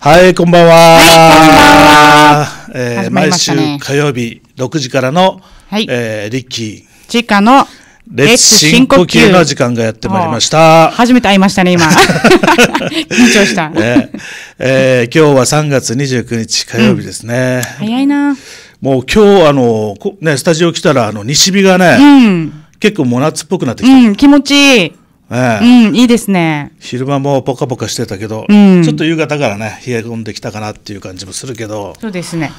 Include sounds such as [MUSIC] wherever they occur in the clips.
はい、こんばんは。はいこんばんはえ毎週火曜日6時からの、はいえーリッキチカのー、レッツ深呼吸の時間がやってまいりました。初めて会いましたね、今。[LAUGHS] 緊張した。えーえー今日は3月29日火曜日ですね。早いな。もう今日あの、こね、スタジオ来たらあの西日がうね、ん。結構もう夏っぽくなってきた。うん、気持ちいい。ねうん、いいですね。昼間もポカポカしてたけど、うんちょっと夕方からね冷え込んできたかなっていう感じもするけど、そうですね。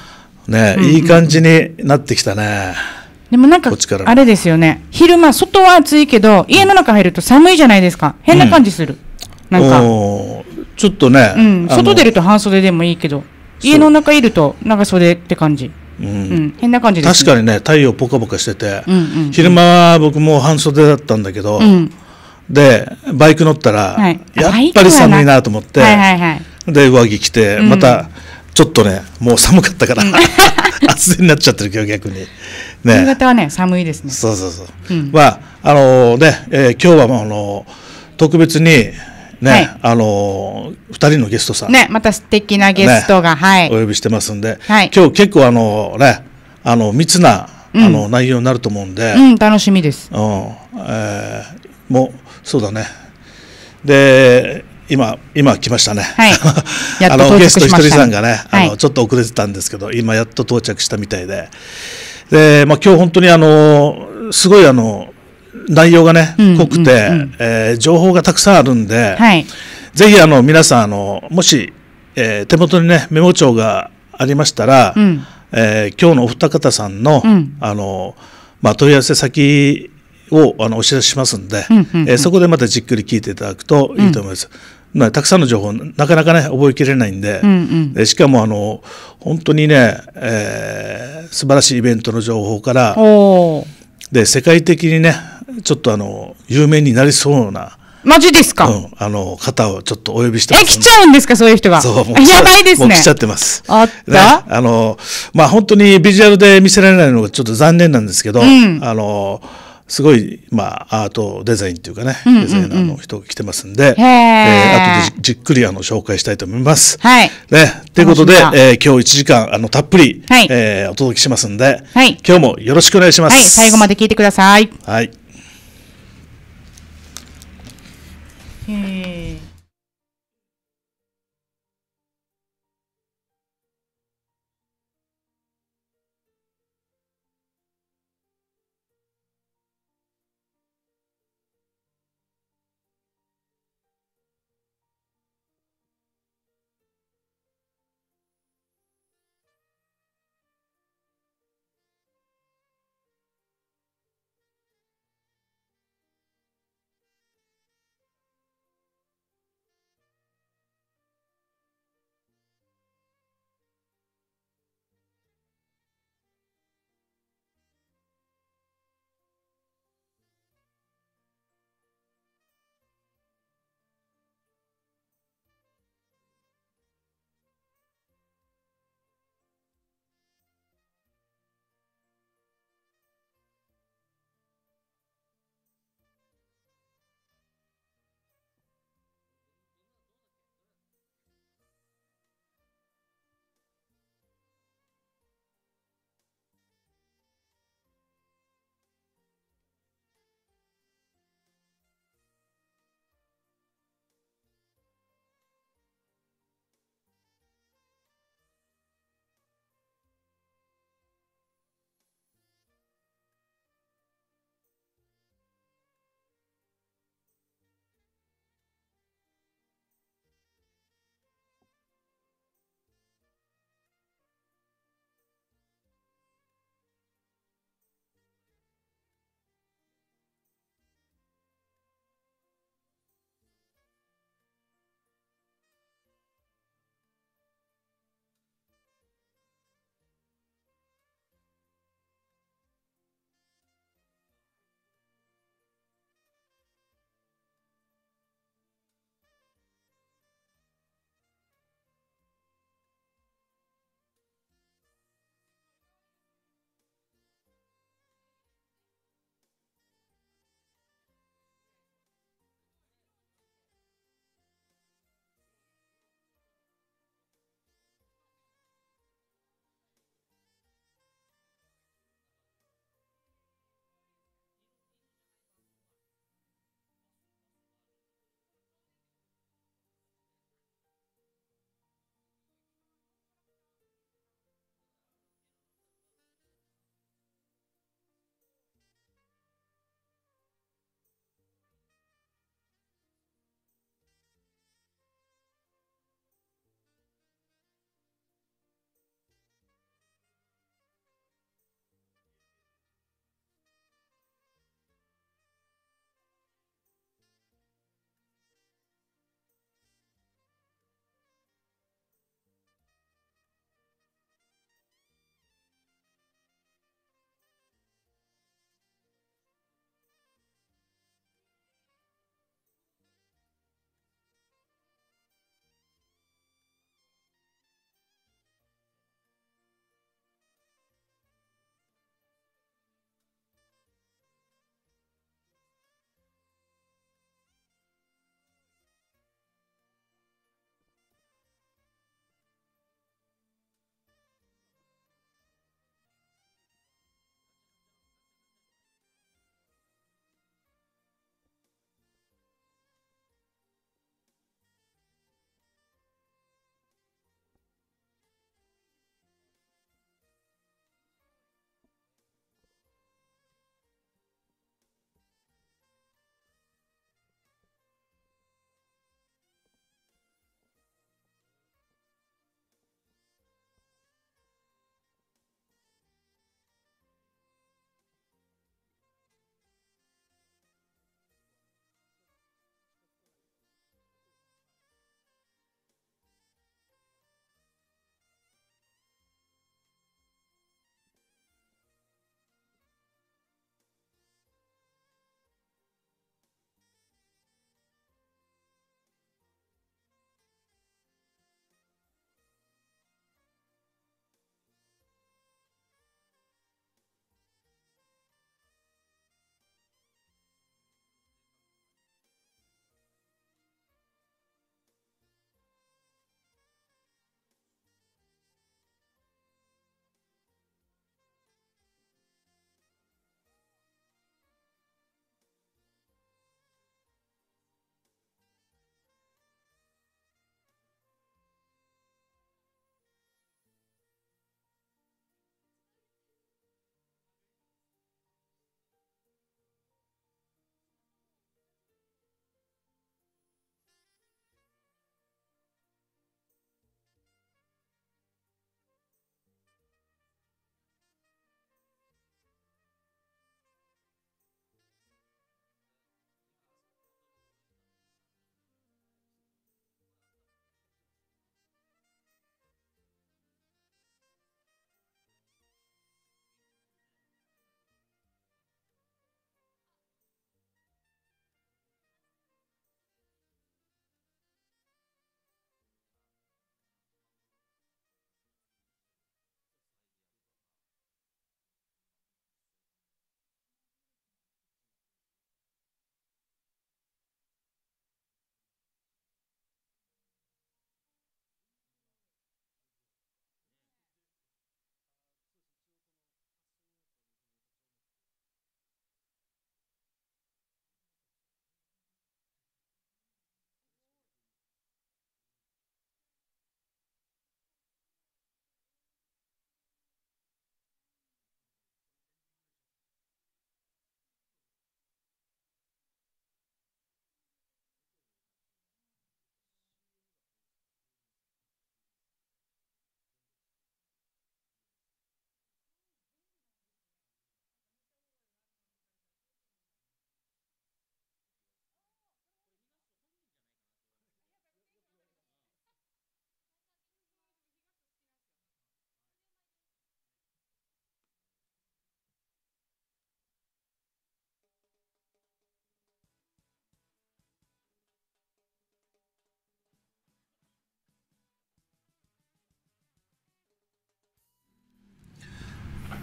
ね、いい感じになってきたね。でもなんかあれですよね。昼間、外は暑いけど、家の中入ると寒いじゃないですか。変な感じする。なんか、おーちょっとね、うん、外出ると半袖でもいいけど、家の中いると長袖って感じ。うんうん、変な感じです、ね。確かにね太陽ポカポカしてて、うんうん昼間は僕も半袖だったんだけど、うん。でバイク乗ったら、はい。やっぱり寒いなと思って、はいはいはい。で上着着て、うん。またちょっとねもう寒かったから、[LAUGHS] 厚手になっちゃってるけど逆に。夕ね方はね、寒いですね。そうそうそう、うん。まああのね、えー今日はもうあの特別にね、はい。あの2人のゲストさん、ね、また素敵なゲストが、はい。お。呼びしてますんで、はい。今日結構あのねあの密なあうん。の内容になると思うんで、うん、楽しみです。うん。えーもうそうだね。で今今来ましたね、はい。[LAUGHS] あのゲスト一しましたね。人さんがね、あはい。のちょっと遅れてたんですけど今やっと到着したみたいで。で、まあ、今日本当にあのすごいあの内容がねうん濃くて、えー情報がたくさんあるんで、はい。ぜひあの皆さんあのもし、えー手元にねメモ帳がありましたら、うん。えー今日のお二方さんの,、うん。あのまあ、問い合わせ先をあのお知らせしますんで、えーそこでまたじっくり聞いていただくといいと思います。まあたくさんの情報なかなかね覚えきれないんで、うんうんでしかもあの本当にね、えー素晴らしいイベントの情報から。で世界的にねちょっとあの有名になりそうな、マジですか、うん、あの方をちょっとお呼びしてまえ、来ちゃうんですかそういう人が？そう、もうやばいですね。もう来ちゃってます。あった？ね、あの、まあ、本当にビジュアルで見せられないのがちょっと残念なんですけど、んあの、すごい、まあ、アートデザインっていうかね、デザイナーの人が来てますんで、えー後でじじっくりあの紹介したいと思います。はい。ね、ということで、えー今日1時間あのたっぷり、はいえーお届けしますんで、はい今日もよろしくお願いします。はい、最後まで聞いてください。はい。へー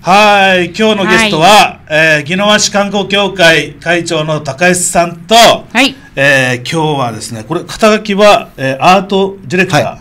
はい、今日のゲストは、えー、宜野湾市観光協会会長の高橋さんと、はい。えー今日はですね、これ、肩書きは、えーアートディレクター。はい。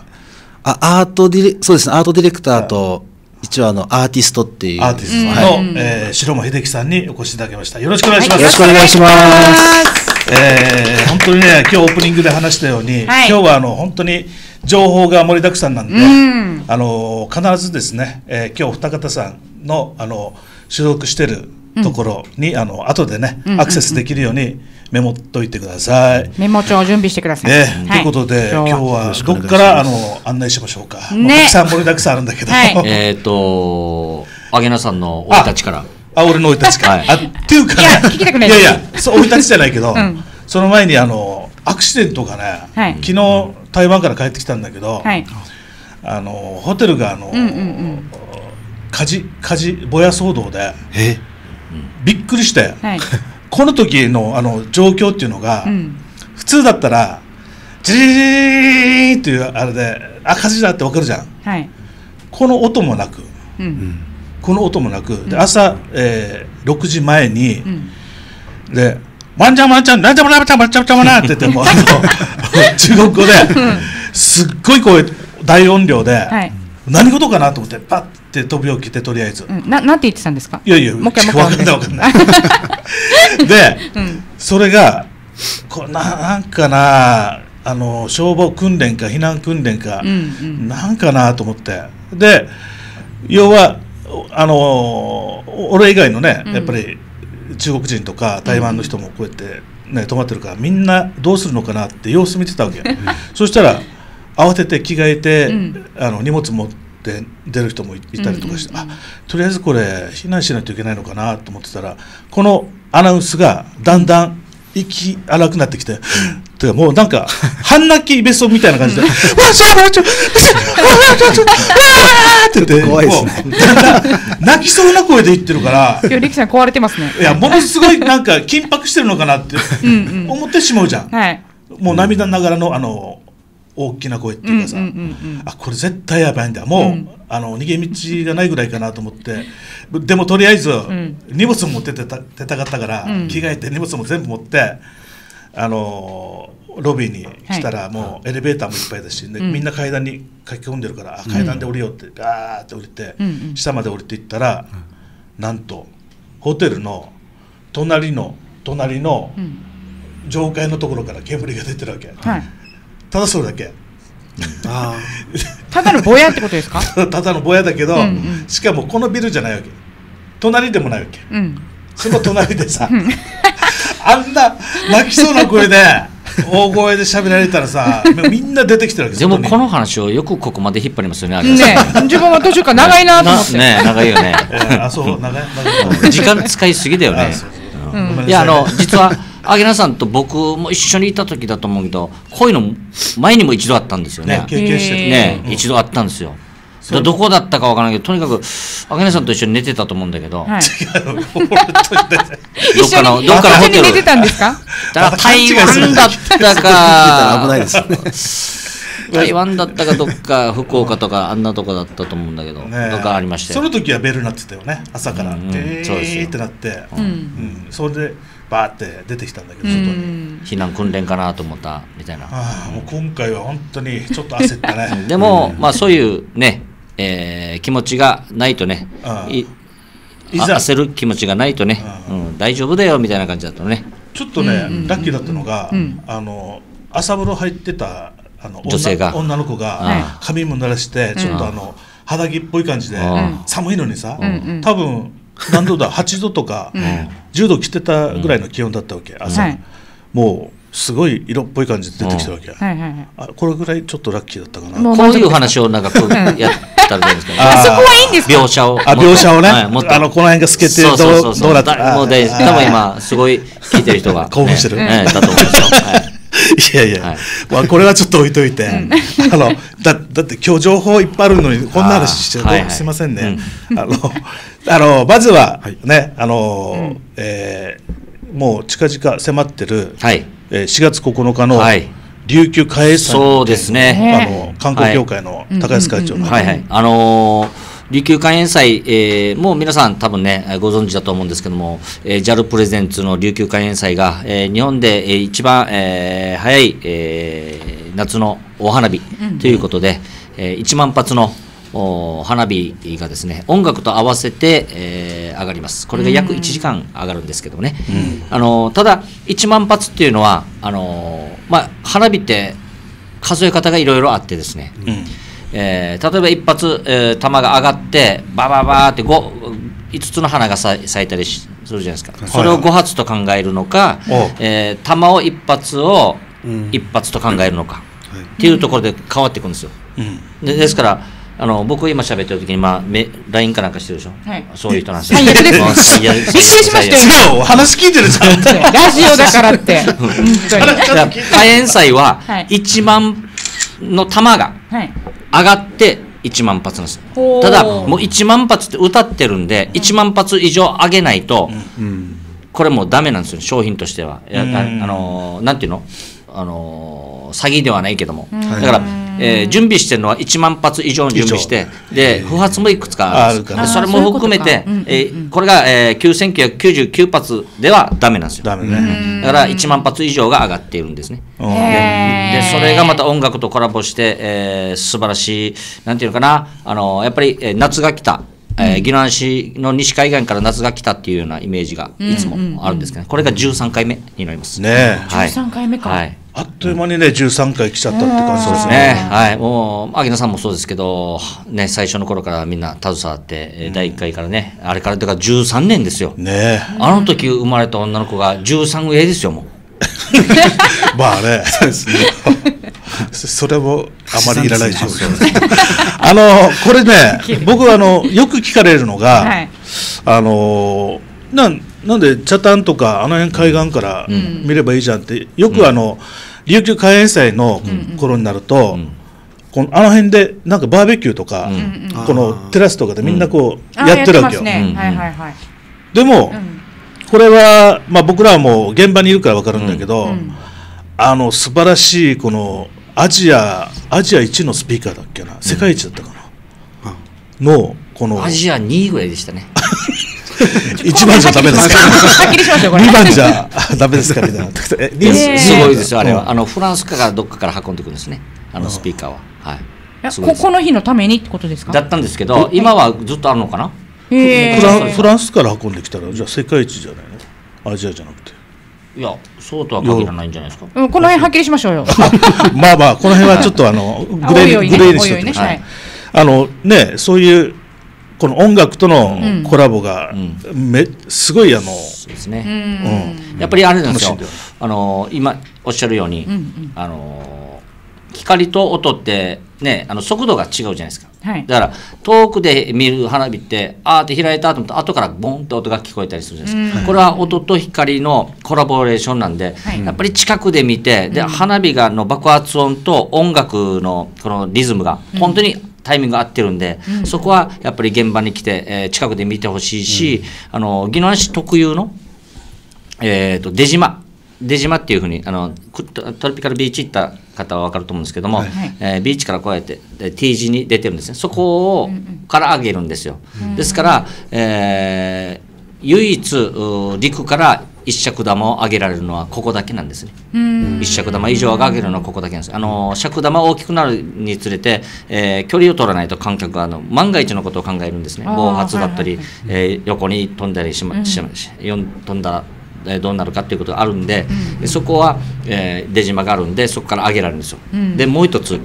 あアートディレそうですねアートディレクターと一応あのアーティストっていう。アーティストの、はい。えー白間秀樹さんにお越しいただきました。よろしくお願いします。よろしくお願いします。えー本当にね、今日オープニングで話したように、はい。今日はあの本当に情報が盛りだくさんなんで、うん。あの必ずですね、えー今日二方さんのあの所属してるところに、あの後でね、アクセスできるようにメモっといてください。メモ帳を準備してください。ね、はいということで、今日よはどっお願いしますからあの案内しましょうか。ねたくさん盛りだくさんあるんだけど、はい [LAUGHS] えっ、と、あげなさんの生い立ちから。あ、俺の生い立ちか。はいあっていうかね、いや聞きたくないいやいや、そう生い立ちじゃないけど、んその前にあのアクシデントがね、はい昨日台湾から帰ってきたんだけど、はい。あのホテルがあの、うんうんうん。火事火事ぼや騒動でえ？びっくりして、はい。[LAUGHS] この時のあの状況っていうのが、うん。普通だったらジリリリリっていうあれであ火事だってわかるじゃん。はい。この音もなく。うん。この音もなく、で朝、えー6時前に、うん。で、ワンちゃんワンちゃん、なんちゃまなんちゃまなんちゃまなんちゃまなって言っても、あの、中国語で、すっごい声、大音量で、はい。何事かなと思って、パッて飛び起きて、とりあえず。うん。な、なんて言ってたんですか？いやいや、もう一回もう [LAUGHS] わかんないわかんない。[LAUGHS] で、うん。それが、これななんかな、あの、消防訓練か避難訓練か、うんうん。なんかなと思ってで要はおあのお俺以外のね、うんやっぱり中国人とか台湾の人もこうやって、ね、泊まってるからみんなどうするのかなって様子見てたわけ [LAUGHS] そしたら慌てて着替えて、うんあの荷物持って出る人もいいたりとかして、うんうんうんあとりあえずこれ避難しないといけないのかなと思ってたらこのアナウンスがだんだん息荒くなってきて、てかもうなんか [LAUGHS] 半泣き別荘みたいな感じで「わしゃわしゃわしゃわしゃわーって言って泣きそうな声で言ってるから今日、力さん壊れてますね。いやものすごいなんか緊迫してるのかなってうんうん。思ってしまうじゃん、はい。もう涙ながらのあの大きな声っていうかさ、あこれ絶対やばいんだ。もう、うん。あの逃げ道がないぐらいかなと思って。でもとりあえず、ん。荷物持っててた出たかったから、うん。着替えて荷物も全部持ってあのロビーに来たら、もうエレベーターもいっぱいだし、みんな階段に書き込んでるから、あ階段で降りようってガーって降りて、下まで降りていったら、なんとホテルの隣の隣のうん。上階のところから煙が出てるわけ、はい。ただそれだけ。あ [LAUGHS] ただのぼやってことですか？[LAUGHS] ただのぼやだけど、うんうん。しかもこのビルじゃないわけ。隣でもないわけ。うん。その隣でさ [LAUGHS] あんな泣きそうな声で大声で喋られたらさみんな出てきてるわけでもこの話をよくここまで引っ張りますよね、あげなね。自分は途中から長いなと思って。ね長いよね。えーあそう長い長い。時間使いすぎだよね。いや、あの、実は、あげなさんと僕も一緒にいた時だと思うけど、こういうの前にも一度あったんですよね。ね経験してるね、うん一度あったんですよ。どこだったかわからないけど、とにかく、あげなさんと一緒に寝てたと思うんだけど、はい。[LAUGHS] どっかの、どっかのホテル。寝てたんですか？だから台湾だったか、危ないですね台湾だったかどっか福岡とかあんなとこだったと思うんだけど、ねどっかありましたよその時はベル鳴ってたよね朝から、うんうんえそうってなって、うん。うんそれでバーって出てきたんだけどう外に、ん。避難訓練かなと思ったみたいな、ああもう今回は本当にちょっと焦ったね。[LAUGHS] でも、まあそういうね、えー気持ちがないとねうんいあいざ。焦る気持ちがないとね、うん、大丈夫だよみたいな感じだとね。ちょっとね、うんうんうん。ラッキーだったのが、うん。あの朝風呂入ってたあの女性が。女女の子がは髪も濡らしてちょっとあの肌着っぽい感じでうん。寒いのにさ、うんうん。多分何度だ8度とか10度来てたぐらいの気温だったわけ。朝、はい。もうすごい色っぽい感じで出てきたわけ、はいはいはい。あこれぐらいちょっとラッキーだったかな。もうこういう話をなんかこうやったらどうですかね。[LAUGHS] あー。そこはいいんですか？描写を。あ描写をね、はいもっと。あのこの辺が透けてどうそうそうそうそう。どうだっただもうであ多分今すごい聞いてる人が、[LAUGHS] 興奮してる。ねねだと思うんですよ、はいいやいや、はい。まあ、これはちょっと置いといて、あのだだって今日情報いっぱいあるのにこんな話しちゃうと、はいはい。すいませんね、あのあのまずはね、あのえーもう近々迫ってる、はい。えー4月9日のはい。琉球海江祭そうですね。あの観光協会の高安会長の、はいはい、あのー琉球開園祭、えーもう皆さん多分ね、えーご存知だと思うんですけども、えー JAL プレゼンツの琉球開園祭が、えー日本で、えー一番、えー早い、えー夏の大花火ということで、えー1万発のお花火がですね音楽と合わせて、えー上がります。これが約1時間上がるんですけどもね、あのただ1万発っていうのはあの、まあ、花火って数え方がいろいろあってですね、えー例えば一発、えー弾が上がってバババーって5 5つの花が咲咲いたりしするじゃないですか、それを5発と考えるのか、おう。えー弾を1発を1発と考えるのか、っていうところで変わっていくんですよ。うん。でですからあの僕今喋ってる時に、まあ、め LINE かなんかしてるでしょ、はい。そういう人なんですよ。最悪ですびっくりしましたよ話聞いてるじゃん。[LAUGHS] ラジオだからって。火炎祭ははい。1万の玉がはい。上がって1万発なんですただもう1万発って歌ってるんで1万発以上上げないとこれもうダメなんですよ商品としては、ああのーなんていうの？あのー詐欺ではないけども、だから、えー準備してるのは1万発以上準備してで不発もいくつかあるんです。あるからでそれも含めてうえーこれが、えー9999発ではダメなんですよ。だから1万発以上が上がっているんですね。でそれがまた音楽とコラボして、えー素晴らしいなんていうのかな。あのやっぱり、えー夏が来た、えー、宜野湾市の西海岸から夏が来たっていうようなイメージがいつもあるんですけど、ね。これが13回目になります。ねえ。はい、13回目か。はいあっという間にね13回来ちゃったって感じですすでねね、はい、もう、秋野さんもそうですけど、ね、最初の頃からみんな携わって、えー第1回からね、あれからだから13年ですよ。ね。えあの時生まれた女の子が13上ですよ、もう。[LAUGHS] まあね。そそれもあまりいらないでしょ [LAUGHS] うけどあのこれね [LAUGHS] 僕あのよく聞かれるのが、はい。あのなんなんで茶炭とかあの辺海岸から見ればいいじゃんってよくあの、琉球海援祭の頃になると、このあの辺でなんかバーベキューとか、このテラスとかでみんなこうあやってるわけよ。でも、うん。これは、まあ、僕らはもう現場にいるから分かるんだけど、うん。あの素晴らしいこのアジアアジア一のスピーカーだっけな？世界一だったかな、のこのアジア2位ぐらいでしたね。[LAUGHS] [LAUGHS] 一番じゃダメですかはっきりしましたよ、これ。二番じゃダメですかみたいなすごいですよ、あれうん。は。あの、フランスからどっかから運んでくるんですね。あのスピーカーは。はい。ここの日のためにってことですか？だったんですけど、今はずっとあるのかな？へフランーフランスから運んできたらじゃあ世界一じゃないの？アジアじゃなくて。いや、そうとは限らないんじゃないですか？うんこの辺はっきりしましょうよ。[LAUGHS] まあまあこの辺はちょっとあの [LAUGHS] グレーグレーにしとってましおいおいね。あのねそういうこの音楽とのうん。コラボがめすごいあのそうですね。うん。やっぱりあれなんですよ。あの今おっしゃるように、んうん。あの光と音ってねあの速度が違うじゃないですか。はい。だから遠くで見る花火ってあーって開いたと思って後からボンって音が聞こえたりするじゃないですか。これは音と光のコラボレーションなんで、はい。やっぱり近くで見てで花火がの爆発音と音楽のこのリズムが本当にタイミングが合ってるんで、そこはやっぱり現場に来て、えー近くで見てほしいし、あの宜野湾市特有のえー、と出島。出島っていうふうにあのくトトロピカルビーチ行った方は分かると思うんですけども、はい。えービーチからこうやってで T 字に出てるんですね。そこを、から上げるんですよ、ですから、えー唯一う陸から一尺玉を上げられるのはここだけなんですね。うん一尺玉以上が上げるのはここだけなんです。あの尺玉大きくなるにつれて、えー距離を取らないと観客はあの万が一のことを考えるんですね。暴発だったり、はいはいえー横に飛んだりしま、しましよん飛んだどうなるかっていうことがあるんで、でそこは、えー出島があるんでそこから上げられるんですよ。うんでもう一つ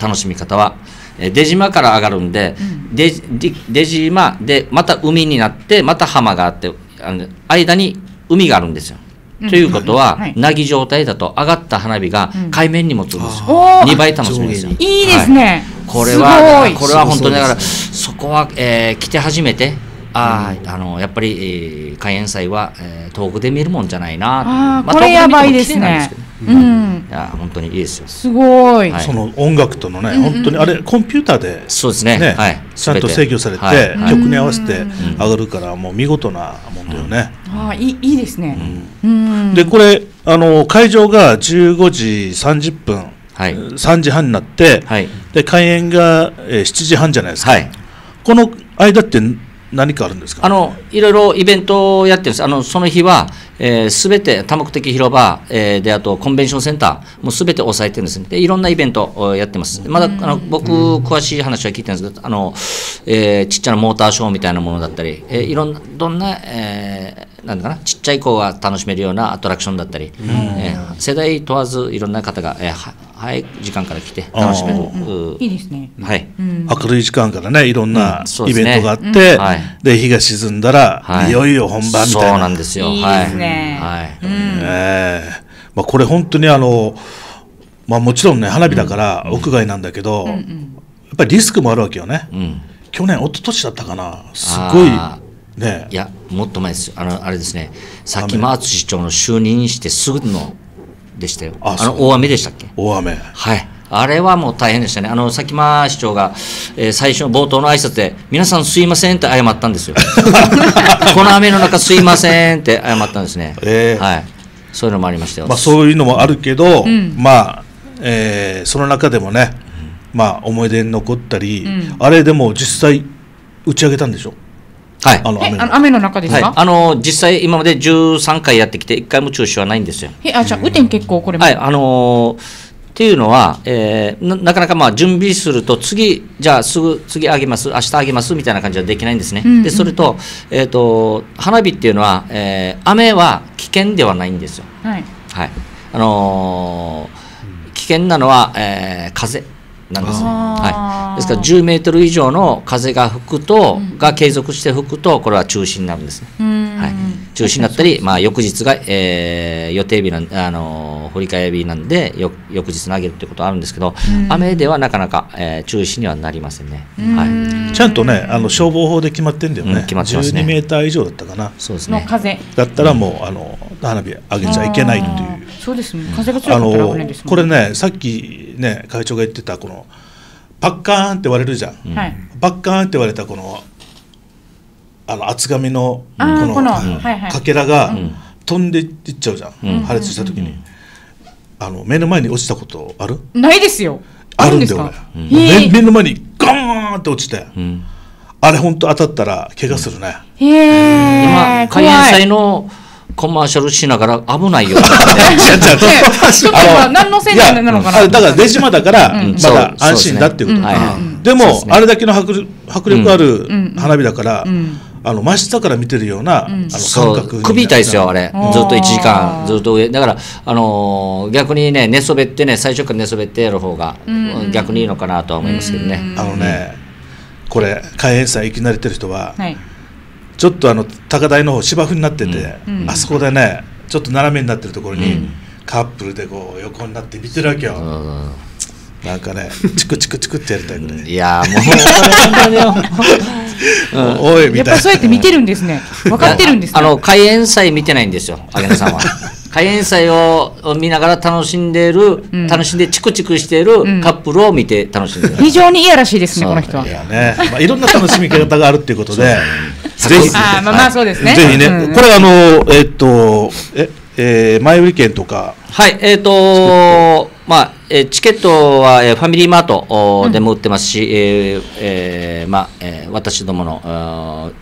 楽しみ方は、えー出島から上がるんで、出出出島でまた海になってまた浜があってあの間に海があるんですよ。ということは、はい。なぎ状態だと上がった花火が海面にもつるんですよ。おー。2倍楽しみですよ。いいですね。これはすごい。これは本当にだからそそこは、えー来て初めてあー、あのやっぱり、えー開園祭は、えー遠くで見るもんじゃないな。ああ、これやばいですね。うん。いや本当にいいですよ。すごい。はい。その音楽とのね、本当にあれコンピューターでそうですね。ねはい。ちゃんと制御されて、曲に合わせて上がるからもう見事なもんだよね。ああ、いいいいですね。うん。でこれあの会場が15時30分、はい。3時半になって、はい。で開演が、えー7時半じゃないですか、はい。この間って何かあるんですか？あのいろいろイベントをやってるんです、あのその日はすべ、えー、全て多目的広場、えー、であとコンベンションセンター、もうすべて抑えてるんですね、でいろんなイベントをやってます、まだあの僕、詳しい話は聞いてるんですけど、あのえー、ちっちゃなモーターショーみたいなものだったり、えー、いろんなどんな、えーなんかなちっちゃい子が楽しめるようなアトラクションだったり、えー、世代問わずいろんな方が、えー、は早い時間から来て楽しめる、いいですね。はい、明るい時間からねいろんなイベントがあって、うん。はい。で日が沈んだら、はい。い、よいよ本番みそうたいな。なんですよ。い。いですね。はい。はい。ええ。まあ、これ本当にあの、まあ、もちろんね花火だから屋外なんだけど、やっぱりリスクもあるわけよね、うん。去年一昨年だったかな。すごいあね。いや、もっと前です。あの、あれですね。さっき松市長の就任してすぐのでしたよ。あの、大雨でしたっけ？大雨はい。あれはもう大変でしたね。あの、佐喜真市長が、えー最初の冒頭の挨拶で、皆さんすいませんって謝ったんですよ。[LAUGHS] この雨の中すいませんって謝ったんですね。ええはい。そういうのもありましたよ。まあ、そういうのもあるけど、まあ、えーその中でもね、まあ、思い出に残ったり、あれでも実際打ち上げたんでしょ？はい。あの雨の。えあの雨の中ですはい、か、あの実際、今まで13回やってきて、1回も中止はないんですよ。えあじゃあ雨天結構これも、はい、あのーっていうのは、えーななかなかまあ準備すると、次、じゃあすぐ次あげます、明日あげますみたいな感じはできないんですね。うんうん。でそれと,、えー、と、花火っていうのは、えー雨は危険ではないんですよ。はい。はい。あのー危険なのは、えー風なんですね、はい、ですから10メートル以上の風が吹くと、が継続して吹くとこれは中止になるんですね。はい、中止になったり、まあ、翌日が、えー予定日なん、あのー振り替え日なんでよ翌日投げるということはあるんですけど、雨ではなかなか、えー中止にはなりませんね。はい、ちゃんとねあの消防法で決まってんだよね,、うん決まってますね。12メーター以上だったかな。そうですね。の風。だったらもうあの花火上げちゃいけないっていう。そうですね。風が強あかったらの危ないですもんこれねさっきね会長が言ってたこのパッカーンって割れるじゃん、はい。パッカーンって割れたこのあの厚紙のこのかけらがん。飛んでいっちゃうじゃん、うん。破裂した時に、あの目の前に落ちたことある？ないですよ。あるんだよですか？俺、へ目の前にガーンって落ちて、うん。あれ本当当たったら怪我するね、へえ今、開園祭のコマーシャルしながら危ないよ。[LAUGHS] ちょっとは何のせいなのかなだから出島だからうん。まだ安心だっていうこと。でもあれだけの迫力あるん。花火だからん。あの真下から見てるようなあのそう。感覚に首痛いですよ、あれ、ずっと1時間、ずっと上、だから、あのー逆にね、寝そべってね、最初から寝そべってやる方が、逆にいいのかなとは思いますけどね。あのねこれ開園祭行き慣れてる人ははいちょっとあの高台の方芝生になっててうん。あそこでねちょっと斜めになってるところにカップルでこう横になって見てるわけよ。うん。なんかねチクチクチクってやりたいぐらい。いやーもう。おいみたいな。やっぱそうやって見てるんですね。分かってるんですね。あの開園祭見てないんですよ、あげなさんは。開園祭を見ながら楽しんでる、ん。楽しんでチクチクしているん。カップルを見て楽しんでる。非常にいやらしいですねこの人は。いやね。まあいろんな楽しみ方があるっていうことでぜひ。あーまあまあそうですね。ぜひね、うん。これあのえっとええー前売り券とか。はい、えっ、とまあ、えーチケットは、えーファミリーマートおでも売ってますし、えーえーまあ、えー私どもの、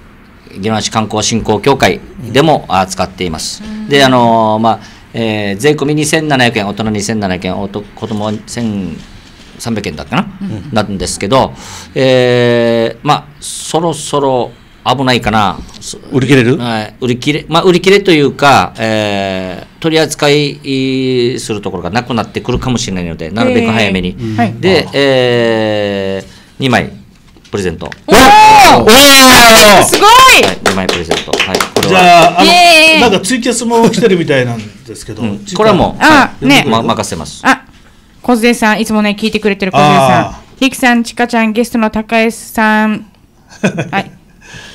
宜野湾市観光振興協会でも扱っています。で、あのーまあ、えー税込み2700円、大人2700円、おと子供は1300円だっけな、なんですけど、えーまあ、そろそろ危ないかな。そ売り切れる？はい、売り切れ、まあ、売り切れというか、えー取り扱いするところがなくなってくるかもしれないので、なるべく早めに。はいで、え2枚プレゼント。おーおーすごいはい、2枚プレゼント。はい、これじは。ゃああのなんかツイキャスも来てるみたいなんですけど、うんこれはもう、あねま、任せます。あ、小杉さん、いつもね、聞いてくれてる小杉さんあ。ひきさん、ちかちゃん、ゲストの高江さん。[LAUGHS] はい。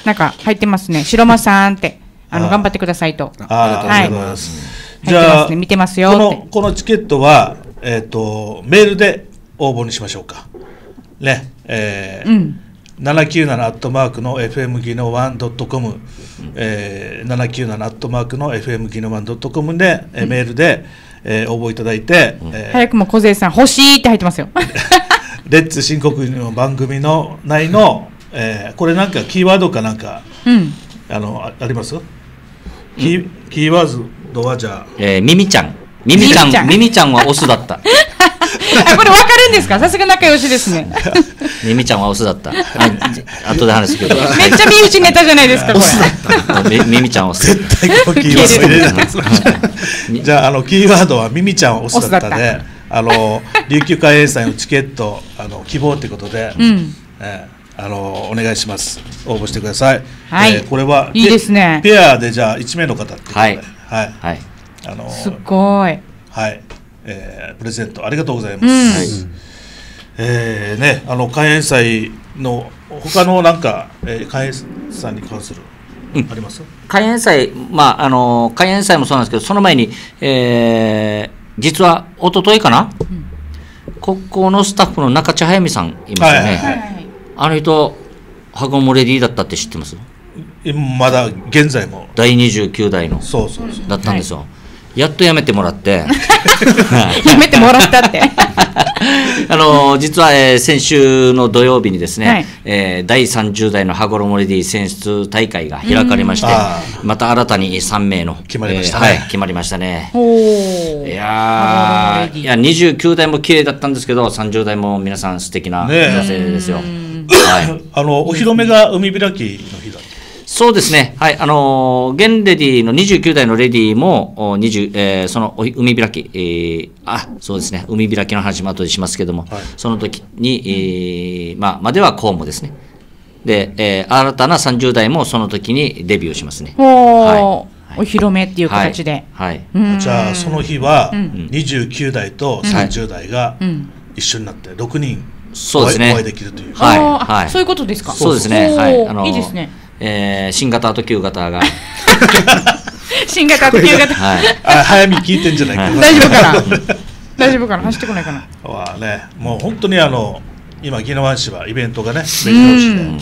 なんか入ってますね。白間さんって。あの、あ頑張ってくださいと。あーはいありがとうございます。入ってますね見てますよこのこのチケットはえっ、とメールで応募にしましょうか。ね、えーうん。797アットマークの FM 技能ワンドットコム、えー、797アットマークの FM 技能ワンドットコムで、えーメールで、えー応募いただいて、えー早くも小杉さん、欲しいって入ってますよ。[LAUGHS] レッツ新国の番組の内の、えーこれなんかキーワードかなんかうん。あのああります？キーキーワードはじゃあえー、ミミちゃん。ミミちゃんん、ミミちゃんはオスだった。[LAUGHS] あ、これわかるんですか？さすが仲良しですね。[LAUGHS] ミミちゃんはオスだった。あ後で話すけど。[LAUGHS] めっちゃ身内ネタじゃないですか、これ。ミミミちゃんはオス。絶対このキーワード入れないじゃああのキーワードはミミちゃんオスだったであの琉球海援祭のチケットあの希望ということで、うん。えーあのお願いします。応募してください。はい。えーこれはいいですね。ペペアでじゃあ1名の方ってことではい。はい。はい。あのすっごい。はい、えープレゼントありがとうございます。うん。はい。えーね、あの開園祭の他のなんか、えー、開園祭に関する、あります？開園祭、まあ、あの、開園祭もそうなんですけど、その前に、えー、実は、一昨日かな、国交のスタッフの中地早美さんいますよね。はいはいはい。あの人、ハゴモレディだったって知ってます？今まだ現在も第29代の、そうそうそう。だったんですよ。やっと辞めてもらって、[LAUGHS] やめてもらったって。[LAUGHS] あの実は、えー先週の土曜日にですね、はいえー第30代の羽衣レディ選出大会が開かれましてあ、また新たに3名の決まりましたねえーはい、決まりましたね。いやーいや29代も綺麗だったんですけど30代も皆さん素敵な女性ですよ。はい、あのお披露目が海開きの日だ。そうですね、はいあのー現レディの29代のレディもお20、えーそのお海開き、えーあそうですね海開きの話も後でしますけども、はいその時に、えーまあ、までは公務ですね。で、えー新たな30代もその時にデビューしますね。はいお披露目っていう形で。はい。はいうんじゃあその日はん29代と30代がうん。一緒になって6人そうですね。できるという。はい。はい。そういうことですか？そうですね。はい。あのーいいですね。えー新型と旧型が、[LAUGHS] 新型と旧型。はい。あ早見聞いてんじゃないかな。大丈夫かな？大丈夫かな？走ってこないかな？はね、もう本当にあの今宜野湾市はイベントがね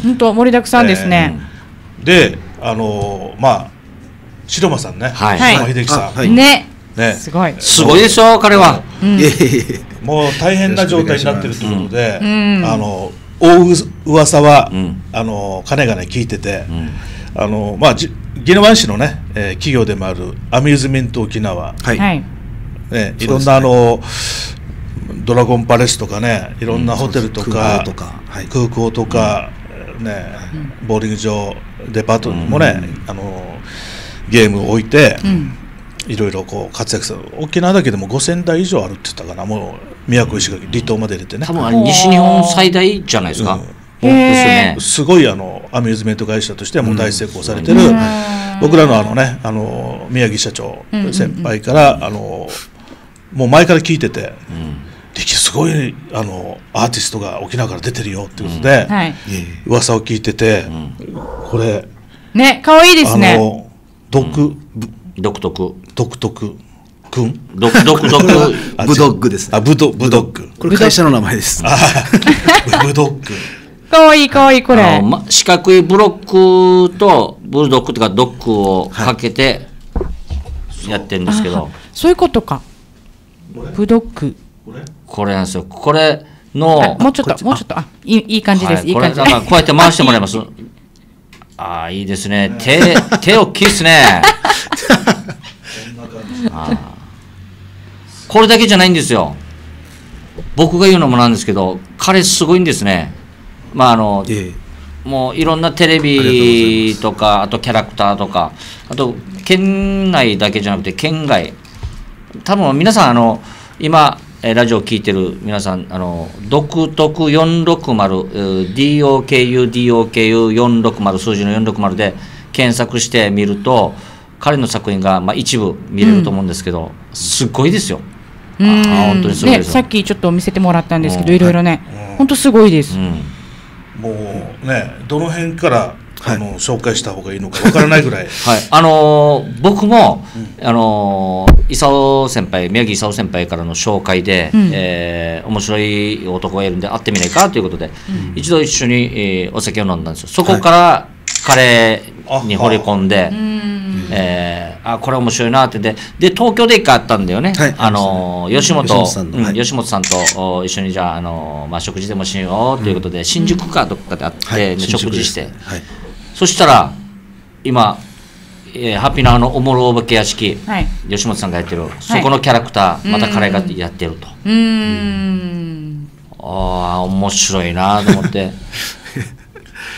本当盛りだくさんですね、で、あのーまあ、白間さんね、はい。白間秀樹さん、あはいね。ね、すごい。すごいですよ、彼は。いえいえいえもう大変な状態になってるということで、うん。あの大う噂は、うん。あのかねがね聞いてて、ん。あのまあじ宜野湾市のね、えー企業でもあるアミューズメント沖縄、ははい。い、ね、いろんなあのドラゴンパレスとかねいろんなホテルとか,、空港とかはい。空港とか、ねボーリング場デパートにもね、あのゲームを置いて、うんいろいろこう活躍する。沖縄だけでも5000台以上あるって言ったかな。もう宮古石垣離島まで入れてね。多分あれ西日本最大じゃないですか。うん。ですよね。すごいあのアミューズメント会社としてはもう大成功されてる、うん。僕らのあのねあの宮城社長うんうんうん。先輩から、あのもう前から聞いててうん「力すごいあのアーティストが沖縄から出てるよ」ってことで、はいいえい。え噂を聞いてて、これね可愛いですあねの独、独特。独特。くん？独独特。あブドッグですね。あブドブドッグ。これ会社の名前です。あブドッグ。可愛い可愛いこれ。あのま四角いブロックとブルドッグとかドッグをかけてやってるんですけど、そういうことか。ブドッグ。これこれなんですよ。これあの、もうちょっともうちょっとあいいいい感じです、はいいい感じ。だからこうやって回してもらいます。ああ、いいですね。手、手大きいですね。これだけじゃないんですよ。僕が言うのもなんですけど、彼すごいんですね。まああの、いえいえもういろんなテレビとか、あとキャラクターとか、あと県内だけじゃなくて県外、多分皆さん、あの今、えーラジオ聞いてる皆さん、あの独特460、えー DOKU、DOKU460、数字の460で検索してみると、彼の作品が、まあ、一部見れると思うんですけど、すごいですよ。うん。あー本当にすごいですよ。ねさっきちょっと見せてもらったんですけどうん。いろいろね。本当すごいです。うん。もうねどの辺から、はい。あの紹介した方がいいのかわからないぐらい。[LAUGHS] はい、あのー僕も、あのー、功先輩宮城功先輩からの紹介で、うん。えー面白い男がいるんで会ってみないかということで、一度一緒に、えーお酒を飲んだんですよ。そこから彼に惚れ込んで、うんえーあこれ面白いなって。でで東京で一回あったんだよね、はい。あの吉本。吉本さんの。うんはい。吉本さんとお一緒にじゃあ、あのまあ、食事でもしようということで、新宿かどっかで会って、はい。で食事して、はい。そしたら今、えーハッピーナーのおもろお化け屋敷、はい。吉本さんがやってるそこのキャラクター、また彼がやってると、うーん。ああ面白いなと思って [LAUGHS]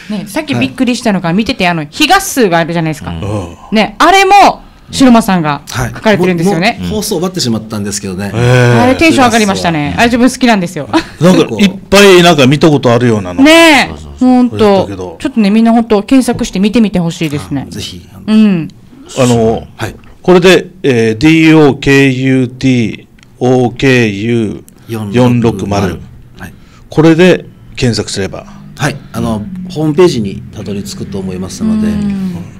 ねさっきびっくりしたのが見ててあの日ガ数があるじゃないですか、うん。ねあれも白間さんがはい。書かれてるんですよね、もうもう放送終わってしまったんですけどね、あれテンション上がりましたね。あれ自分好きなんですよ。なんか [LAUGHS] いっぱいなんか見たことあるようなの。ねえ。本当ちょっとねみんな本当検索して見てみてほしいですね。ぜひあのうん。あの、はい。これで、えー、DOKUTOKU460 はい。これで検索すればはい、あのホームページにたどり着くと思いますので、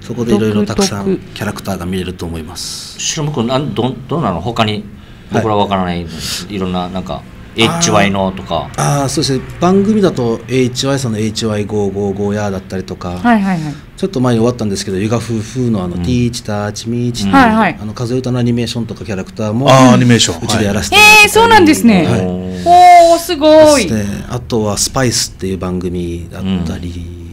そこでいろいろたくさん独キャラクターが見れると思います。白間君なんどどうなの？他に僕らわからない、い、ろんななんか HY のとか。ああ、そうですね。番組だと HY さんの HY555 やだったりとか、はいはいはい。ちょっと前に終わったんですけど、ゆが夫婦のあの、ティーチターチミーチあの風歌のアニメーションとかキャラクターもあーアニメーション。うちでやらせてもらって。えー、そうなんですね、はい。おーすごい。ですね。あとはスパイスっていう番組だったり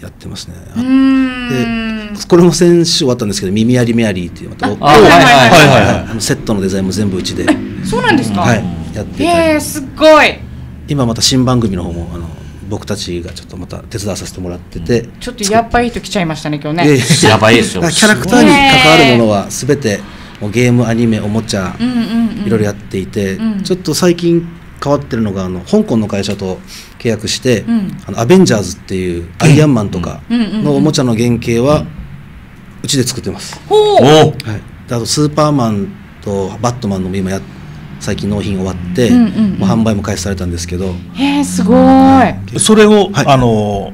やってますね。うーん。でこれも先週終わったんですけど、耳ありメアリーっていうまたあはいはいはいはいはいはい。あのセットのデザインも全部うちで、そうなんですか、はい、やってたり。えー、すっごい。今また新番組の方もあの僕たちがちょっとまた手伝わさせてもらってて、ちょっとやっぱいい人来ちゃいましたね今日ねいやばいですよ。[LAUGHS] キャラクターに関わるものは全てもうゲームアニメおもちゃ、いろいろやっていて、うん。ちょっと最近変わってるのがあの香港の会社と契約して、ん。あのアベンジャーズっていうアイアンマンとかのおもちゃの原型はうちで作ってます、ほう。おはい、であとスーパーマンとバットマンのも今や最近納品終わって、うんうんうん。もう販売も開始されたんですけど、えー、すごい。それを、はい。あの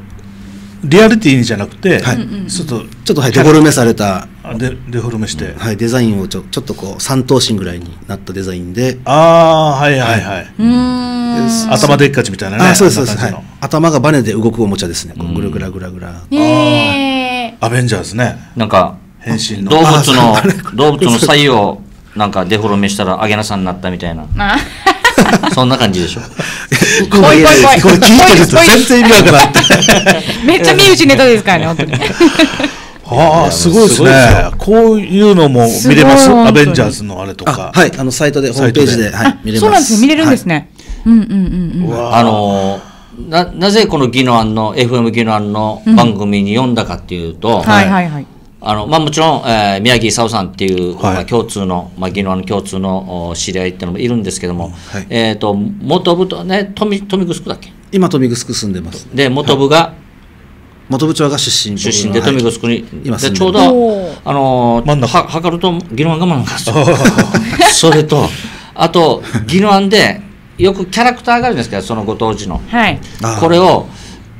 リアリティにじゃなくて、はい。ちょっとちょっとはいデフォルメされた、あデデフォルメして、はい、デザインをちょちょっとこう三頭身ぐらいになったデザインで、ああはいはいはい、うーん。頭でっかちみたいなね。あそうですそうです、はい。頭がバネで動くおもちゃですね。こうぐるぐらぐらぐら、え。アベンジャーズね。なんか変身の。動物の動物の左右をなんかデフォルメしたらアゲナさんになったみたいな。そんな感じでしょ。[LAUGHS] 怖い怖い怖い。これ聞いてる人怖い全然意味わからん [LAUGHS] めっちゃ身内ネタですからね本当に。ああすごいですね。こういうのも見れます？アベンジャーズのあれとか。あはいあのサイトでホームページではい、見れます。そうなんですね見れるんですね、ね、うんうんうんうんうわあのーななぜこのギノアンの FM ギノアンの番組に読んだかっていうと、はいはいはいあのまあ、もちろん、えー宮城勲さんっていう、はい。まあ、共通の、まあ、ギノアン共通のお知り合いっていうのもいるんですけども、はい。えっ、と元部とね富富城だっけ？今富城住んでますで元部が元部長が出身。出身ではい。富城に、今住んででちょうどあのは測るとギノアンが真ん中 [LAUGHS] それとあとギノアンでよくキャラクターがあるんですけどそのご当地の。これを